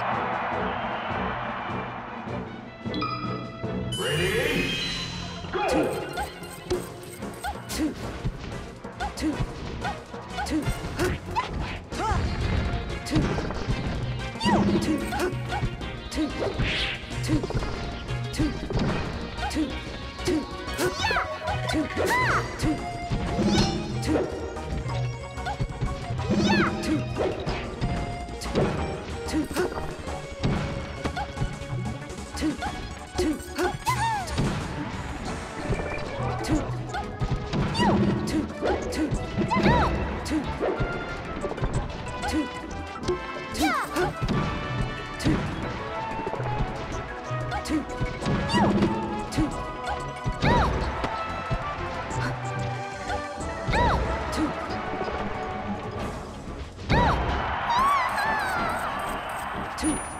Yeah! too.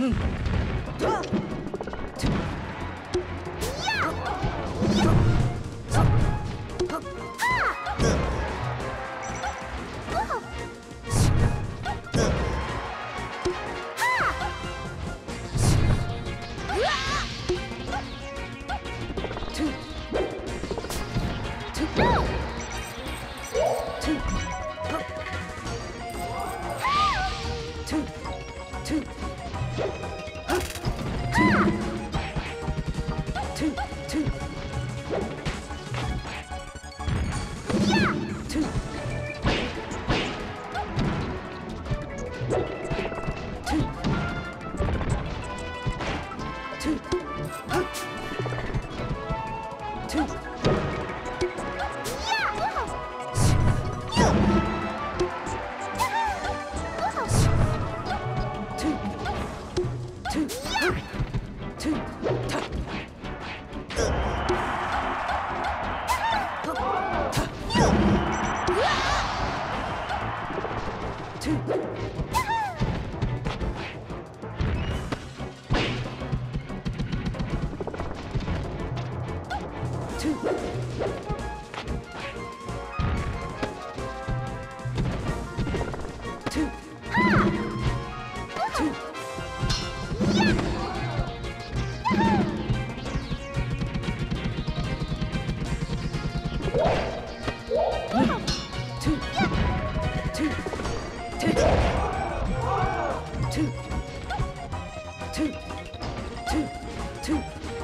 Hmm. Ah! 去。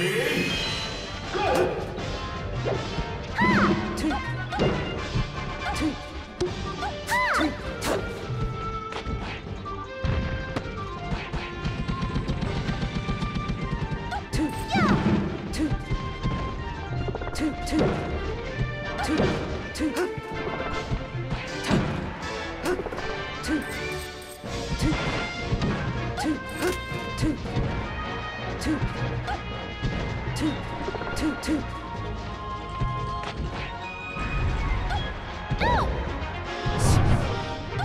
two, two, two, two.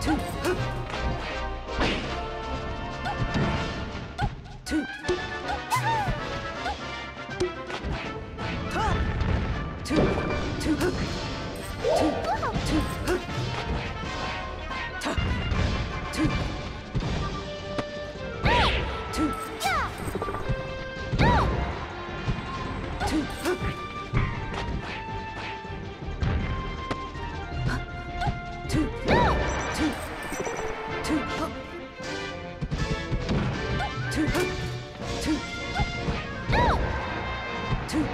Two. two,